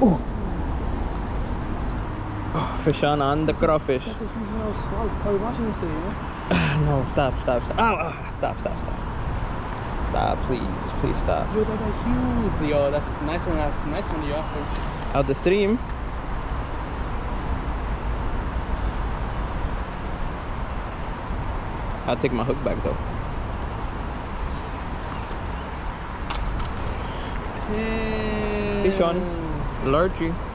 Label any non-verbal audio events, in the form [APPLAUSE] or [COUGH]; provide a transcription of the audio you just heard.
Oh, fish on on the crawfish. That's [SIGHS] a huge little swallow. Oh, we're watching this video, yeah? no, stop, stop, stop. Ow, ah, stop, stop, stop. Stop, please, please stop. Yo, that got huge. Yo, that's a nice one. That's a nice one you offered. Out the stream. I'll take my hook back though. Fish on. Largy.